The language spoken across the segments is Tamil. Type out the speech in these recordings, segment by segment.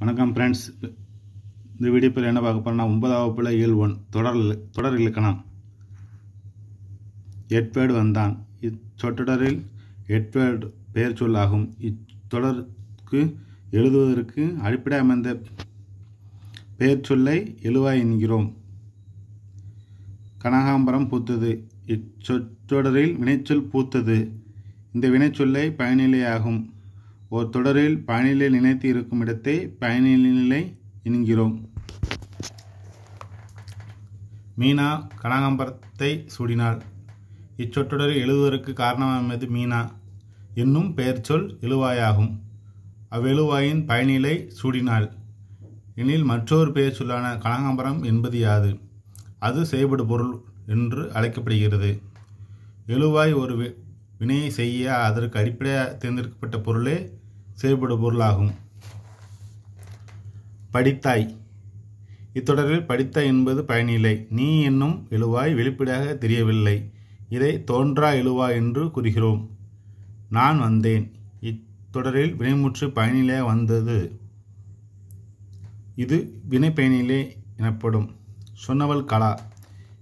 வணக்கம் ஃப்ரெண்ட்ஸ் இந்த வீடியோ பேர் என்ன பார்க்க போறோம்னா ஒன்பதாம் வகுப்பில் இயல் ஒன் தொடர் தொடர் இலக்கணம். எட்வேர்டு வந்தான். இச்சொற்றொடரில் எட்வேர்டு பெயர் சொல்லாகும். இத்தொடருக்கு எழுதுவதற்கு அடிப்படை அமைந்த பெயர் சொல்லை எழுவாய் என்கிறோம். கனகாம்பரம் பூத்தது. இச்சொற்றொடரில் வினைச்சொல் பூத்தது. இந்த வினைச்சொல்லை பயனிலையாகும். ஓர் தொடரில் பயனிலை நினைத்து இருக்கும் இடத்தை பயனிலை என்கிறோம். மீனா கனகாம்பரத்தை சூடினாள். இச்சொற்றொடரில் எழுதுவதற்கு காரணமானது மீனா. என்னும் பெயர்ச்சொல் எழுவாயாகும். அவ்வெழுவாயின் பயனிலை சூடினாள். எனில் மற்றொரு பெயர் சொல்லான கனகாம்பரம் என்பது யாது? அது செய்யப்படு பொருள் என்று அழைக்கப்படுகிறது. எழுவாய் ஒரு வினையை செய்ய அதற்கு அடிப்படையாக தேர்ந்தெடுக்கப்பட்ட பொருளே செயல்படு பொருளாகும். படித்தாய். இத்தொடரில் படித்தாய் என்பது பயனில்லை. நீ என்னும் எழுவாய் வெளிப்படையாக தெரியவில்லை. இதை தோன்றா எழுவாய் என்று கூறுகிறோம். நான் வந்தேன். இத்தொடரில் வினைமுற்று பயனிலே வந்தது. இது வினை பயனிலே எனப்படும். சொன்னவள் கலா.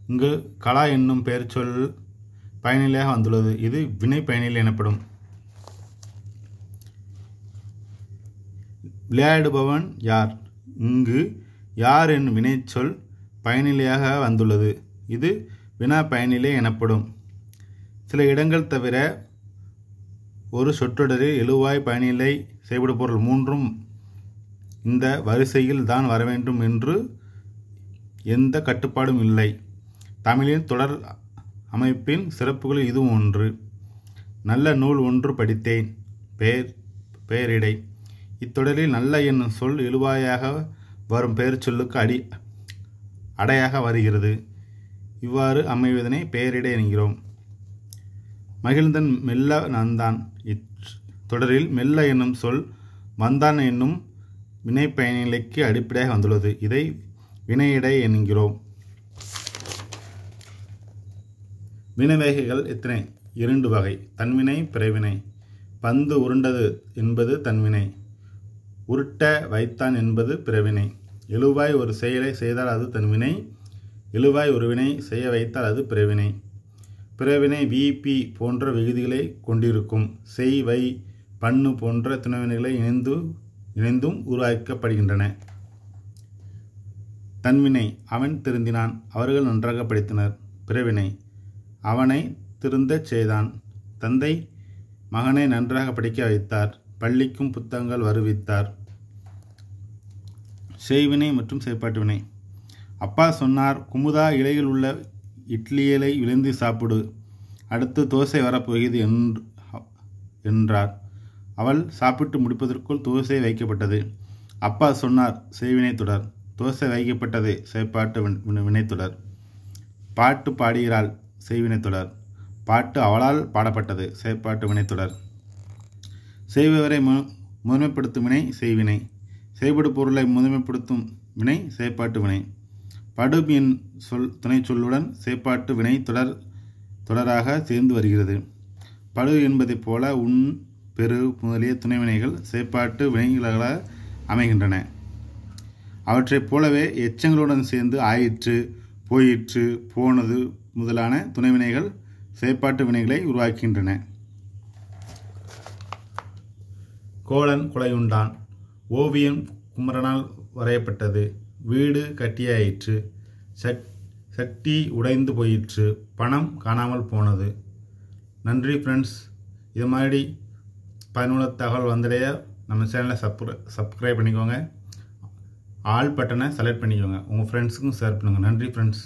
இங்கு கலா என்னும் பெயர் சொல் பயனிலையாக வந்துள்ளது. இது வினை பயனிலை எனப்படும். விளையாடுபவன் யார்? இங்கு யார் என்னும் வினைச்சொல் பயனிலையாக வந்துள்ளது. இது வினா பயனிலை எனப்படும். சில இடங்கள் தவிர ஒரு சொற்றொடரில் எழுவாய் பயனிலை செய்படு பொருள் மூன்றும் இந்த வரிசையில் தான் வர வேண்டும் என்று எந்த கட்டுப்பாடும் இல்லை. தமிழின் தொடர் அமைப்பின் சிறப்புகளில் இதுவும் ஒன்று. நல்ல நூல் ஒன்று படித்தேன். பெயர் பெயரிடை இத்தொடரில் நல்ல என்னும் சொல் எழுவாயாக வரும் பெயர் சொல்லுக்கு அடி அடையாக வருகிறது. இவ்வாறு அமைவதனை பெயரிடை என்கிறோம். மகிழ்ந்தன் மெல்ல நந்தான். இத்தொடரில் மெல்ல என்னும் சொல் வந்தான் என்னும் வினை பயனிலைக்கு அடிப்படையாக வந்துள்ளது. இதை வினையிடை என்கிறோம். வினைவேகைகள் எத்தனை? இரண்டு வகை. தன்வினை பிறவினை. பந்து உருண்டது என்பது தன்வினை. உருட்ட வைத்தான் என்பது பிறவினை. எழுவாய் ஒரு செயலை செய்தால் அது தன்வினை. எழுவாய் ஒரு வினை செய்ய வைத்தால் அது பிறவினை. பிறவினை விபி போன்ற விகுதிகளை கொண்டிருக்கும். செய் வை பண்ணு போன்ற துணைவினைகளை இணைந்து இணைந்தும் உருவாக்கப்படுகின்றன. தன்வினை. அவன் திருந்தினான். அவர்கள் நன்றாக படித்தனர். பிறவினை. அவனை திருந்தச் செய்தான். தந்தை மகனை நன்றாக படிக்க வைத்தார். பள்ளிக்கும் புத்தகங்கள் வருவித்தார். செய்வினை மற்றும் செயற்பாட்டு வினை அப்பா சொன்னார் குமுதா இலையில் உள்ள இட்லியலை விழுந்து சாப்பிடு. அடுத்து தோசை வரப்போகிறது என்று என்றார். அவள் சாப்பிட்டு முடிப்பதற்குள் தோசை வைக்கப்பட்டது. அப்பா சொன்னார் செய்வினை தொடர். தோசை வைக்கப்பட்டது செயற்பாட்டு வினை- வினைத்தொடர் பாட்டு பாடுகிறாள். செய்வினை தொடர். பாட்டு அவளால் பாடப்பட்டது. செயற்பாட்டு வினைத்தொடர். செய்பவரை மு முதன்மைப்படுத்தும் வினை செய்வினை. செய்படு பொருளை முதன்மைப்படுத்தும் வினை செயற்பாட்டு வினை. படு என் சொல் துணை சொல்லுடன் செயற்பாட்டு வினை தொடர் தொடராக சேர்ந்து வருகிறது. படு என்பதைப் போல உன் பெரு முதலிய துணைவினைகள் செயற்பாட்டு வினைகளாக அமைகின்றன. அவற்றைப் போலவே எச்சங்களுடன் சேர்ந்து ஆயிற்று போயிற்று போனது முதலான துணை வினைகள் செயற்பாட்டு வினைகளை உருவாக்கின்றன கோலன் கொலையுண்டான். ஓவியம் குமரனால் வரையப்பட்டது. வீடு கட்டியாயிற்று. சட் சட்டி உடைந்து போயிற்று. பணம் காணாமல் போனது. நன்றி ஃப்ரெண்ட்ஸ் இது மாதிரி பயனுள்ள தகவல் வந்தடைய? நம்ம சேனலை சப்ரை சப்ஸ்கிரைப் பண்ணிக்கோங்க. ஆல் பட்டனை செலக்ட் பண்ணிக்கோங்க. உங்கள் ஃப்ரெண்ட்ஸுக்கும் ஷேர் பண்ணுங்கள் நன்றி ஃப்ரெண்ட்ஸ்